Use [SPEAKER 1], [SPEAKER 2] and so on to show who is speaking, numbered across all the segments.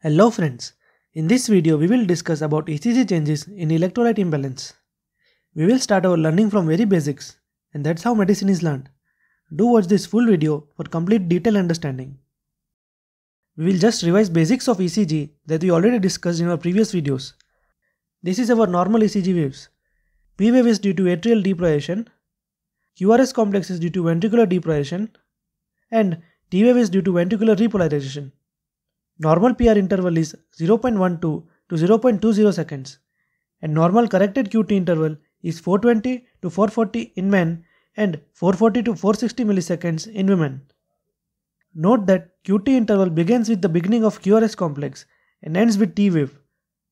[SPEAKER 1] Hello friends, in this video we will discuss about ECG changes in electrolyte imbalance. We will start our learning from very basics and that's how medicine is learned. Do watch this full video for complete detailed understanding. We will just revise basics of ECG that we already discussed in our previous videos. This is our normal ECG waves. P wave is due to atrial depolarization, QRS complex is due to ventricular depolarization, and T wave is due to ventricular repolarization. Normal PR interval is 0.12 to 0.20 seconds and normal corrected QT interval is 420 to 440 in men and 440 to 460 milliseconds in women. Note that QT interval begins with the beginning of QRS complex and ends with T wave.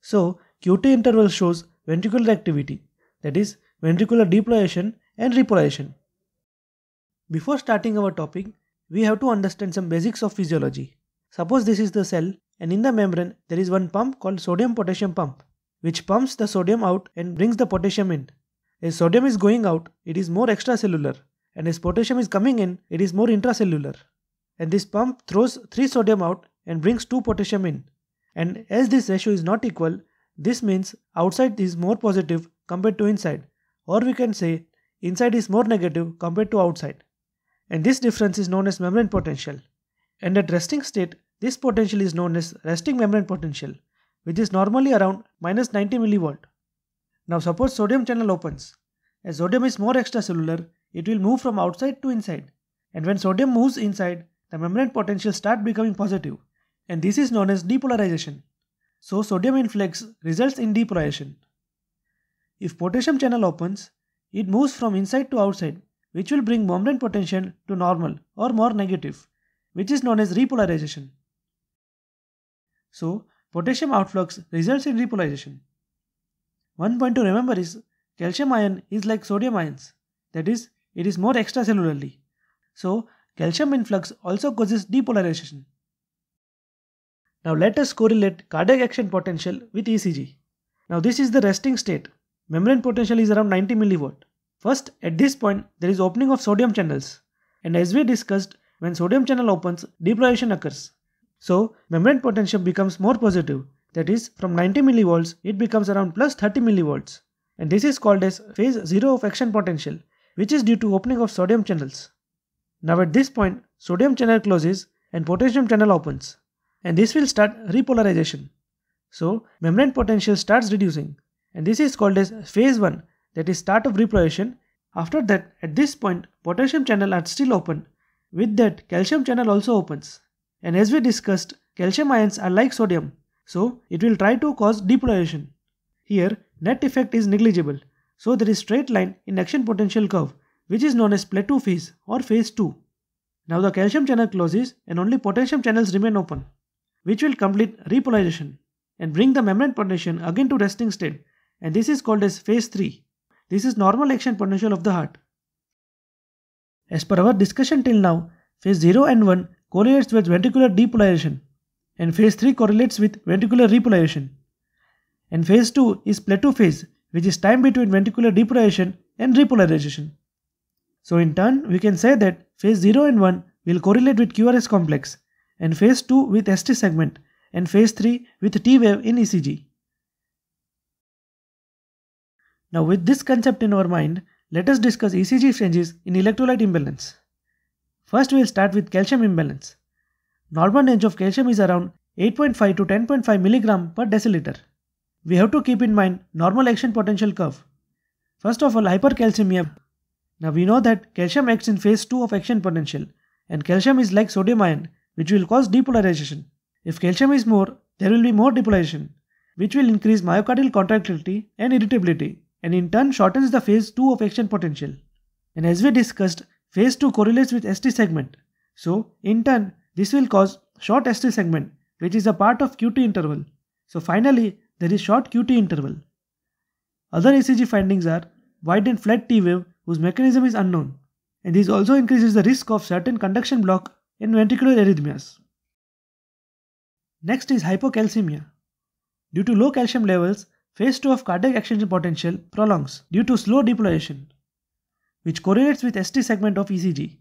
[SPEAKER 1] So QT interval shows ventricular activity that is ventricular depolarization and repolarization. Before starting our topic, we have to understand some basics of physiology. Suppose this is the cell and in the membrane there is one pump called sodium potassium pump which pumps the sodium out and brings the potassium in. As sodium is going out, it is more extracellular and as potassium is coming in, it is more intracellular. And this pump throws 3 sodium out and brings 2 potassium in. And as this ratio is not equal, this means outside is more positive compared to inside or we can say inside is more negative compared to outside. And this difference is known as membrane potential. And at resting state, this potential is known as resting membrane potential, which is normally around minus 90 millivolt. Now suppose sodium channel opens. As sodium is more extracellular, it will move from outside to inside. And when sodium moves inside, the membrane potential start becoming positive. And this is known as depolarization. So sodium influx results in depolarization. If potassium channel opens, it moves from inside to outside, which will bring membrane potential to normal or more negative, which is known as repolarization. So, potassium outflux results in repolarization. One point to remember is calcium ion is like sodium ions, that is, it is more extracellularly. So, calcium influx also causes depolarization. Now let us correlate cardiac action potential with ECG. Now this is the resting state. Membrane potential is around 90 millivolt. First, at this point, there is opening of sodium channels. And as we discussed, when sodium channel opens, depolarization occurs. So, membrane potential becomes more positive. That is, from 90 millivolts, it becomes around plus 30 millivolts. And this is called as phase 0 of action potential, which is due to opening of sodium channels. Now at this point, sodium channel closes and potassium channel opens. And this will start repolarization. So, membrane potential starts reducing. And this is called as phase 1 that is start of repolarization. After that, at this point, potassium channel are still open. With that, calcium channel also opens. And as we discussed, calcium ions are like sodium, so it will try to cause depolarization. Here, net effect is negligible, so there is straight line in action potential curve, which is known as plateau phase or phase 2. Now the calcium channel closes and only potassium channels remain open, which will complete repolarization and bring the membrane potential again to resting state and this is called as phase 3. This is normal action potential of the heart. As per our discussion till now, phase 0 and 1 correlates with ventricular depolarization and phase 3 correlates with ventricular repolarization. And phase 2 is plateau phase which is time between ventricular depolarization and repolarization. So in turn we can say that phase 0 and 1 will correlate with QRS complex and phase 2 with ST segment and phase 3 with T wave in ECG. Now with this concept in our mind, let us discuss ECG changes in electrolyte imbalance. First we will start with calcium imbalance. Normal range of calcium is around 8.5 to 10.5 mg per deciliter. We have to keep in mind normal action potential curve. First of all hypercalcemia. Now we know that calcium acts in phase 2 of action potential and calcium is like sodium ion which will cause depolarization. If calcium is more, there will be more depolarization which will increase myocardial contractility and irritability and in turn shortens the phase 2 of action potential. And as we discussed, phase 2 correlates with ST segment. So in turn, this will cause short ST segment which is a part of QT interval. So finally, there is short QT interval. Other ECG findings are wide and flat T wave whose mechanism is unknown. And this also increases the risk of certain conduction block in ventricular arrhythmias. Next is hypocalcemia. Due to low calcium levels, phase 2 of cardiac action potential prolongs due to slow depolarization, which correlates with ST segment of ECG.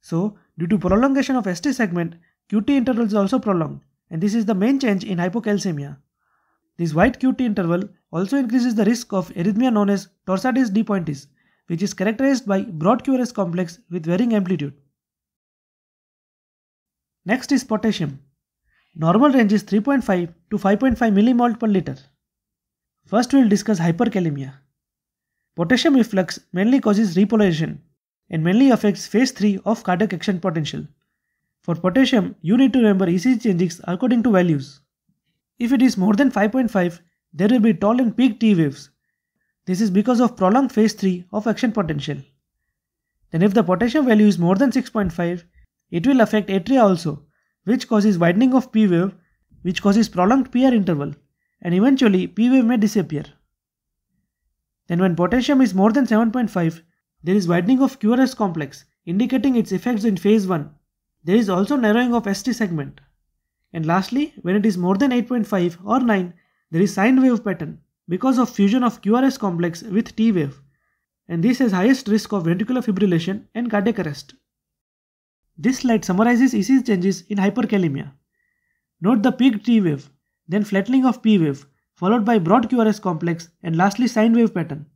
[SPEAKER 1] So, due to prolongation of ST segment, QT interval is also prolonged and this is the main change in hypocalcemia. This wide QT interval also increases the risk of arrhythmia known as torsades de pointes, which is characterized by broad QRS complex with varying amplitude. Next is potassium. Normal range is 3.5 to 5.5 millimole per liter. First we will discuss hyperkalemia. Potassium efflux mainly causes repolarization and mainly affects phase 3 of cardiac action potential. For potassium, you need to remember ECG changes according to values. If it is more than 5.5, there will be tall and peak T waves. This is because of prolonged phase 3 of action potential. Then if the potassium value is more than 6.5, it will affect atria also, which causes widening of P wave, which causes prolonged PR interval, and eventually P wave may disappear. Then when potassium is more than 7.5, there is widening of QRS complex, indicating its effects in phase 1. There is also narrowing of ST segment. And lastly, when it is more than 8.5 or 9, there is sine wave pattern because of fusion of QRS complex with T wave. And this has highest risk of ventricular fibrillation and cardiac arrest. This slide summarizes ECG changes in hyperkalemia. Note the peak T wave, then flattening of P wave, followed by broad QRS complex and lastly sine wave pattern.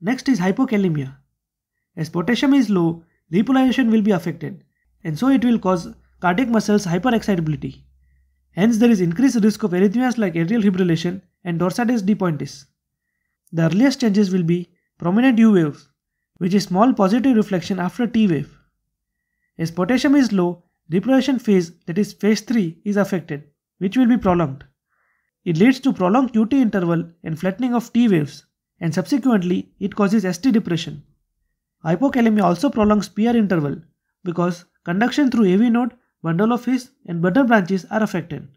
[SPEAKER 1] Next is hypokalemia. As potassium is low, repolarization will be affected and so it will cause cardiac muscles hyperexcitability. Hence there is increased risk of arrhythmias like atrial fibrillation and torsades de pointes. The earliest changes will be prominent U waves, which is small positive reflection after T wave. As potassium is low, repolarization phase that is phase 3 is affected, which will be prolonged. It leads to prolonged QT interval and flattening of T waves and subsequently it causes ST depression. Hypokalemia also prolongs PR interval because conduction through AV node, bundle of His and bundle branches are affected.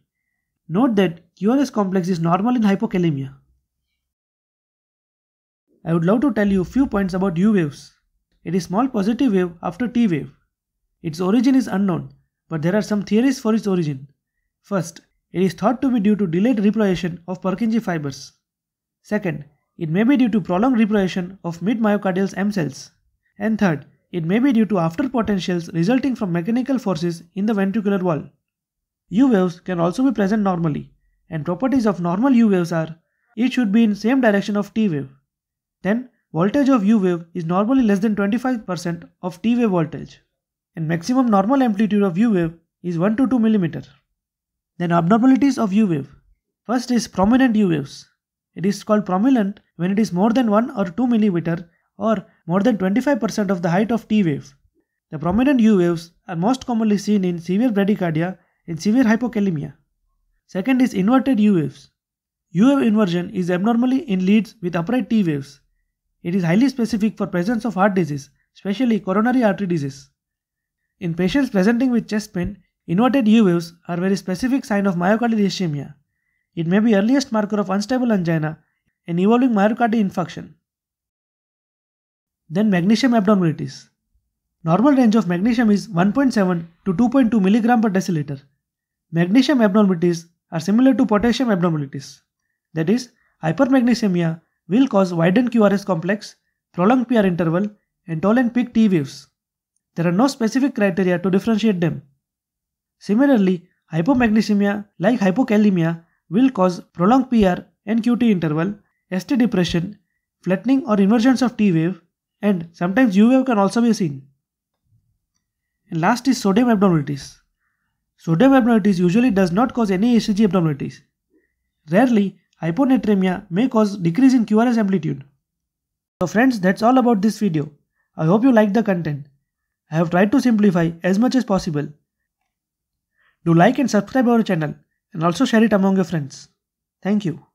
[SPEAKER 1] Note that QRS complex is normal in hypokalemia. I would love to tell you few points about U waves. It is small positive wave after T wave. Its origin is unknown, but there are some theories for its origin. First, it is thought to be due to delayed repolarization of Purkinje fibers. Second, it may be due to prolonged repolarization of mid myocardial M cells. And third, it may be due to after potentials resulting from mechanical forces in the ventricular wall. U waves can also be present normally, and properties of normal U waves are it should be in same direction of T wave. Then voltage of U wave is normally less than 25% of T wave voltage, and maximum normal amplitude of U wave is 1 to 2 mm. Then abnormalities of U wave. First is prominent U waves. It is called prominent when it is more than 1 or 2 mm or more than 25% of the height of T wave. The prominent U waves are most commonly seen in severe bradycardia and severe hypokalemia. Second is inverted U waves. U wave inversion is abnormally in leads with upright T waves. It is highly specific for presence of heart disease, especially coronary artery disease. In patients presenting with chest pain, inverted U waves are very specific sign of myocardial ischemia. It may be earliest marker of unstable angina and evolving myocardial infarction. Then magnesium abnormalities. Normal range of magnesium is 1.7 to 2.2 mg per deciliter. Magnesium abnormalities are similar to potassium abnormalities. That is, hypermagnesemia will cause widened QRS complex, prolonged PR interval, and tall and peak T waves. There are no specific criteria to differentiate them. Similarly, hypomagnesemia, like hypokalemia, will cause prolonged PR and QT interval, ST depression, flattening or inversions of T wave, and sometimes U wave can also be seen. And last is sodium abnormalities. Sodium abnormalities usually does not cause any ECG abnormalities. Rarely, hyponatremia may cause decrease in QRS amplitude. So friends, that's all about this video. I hope you liked the content. I have tried to simplify as much as possible. Do like and subscribe our channel and also share it among your friends. Thank you.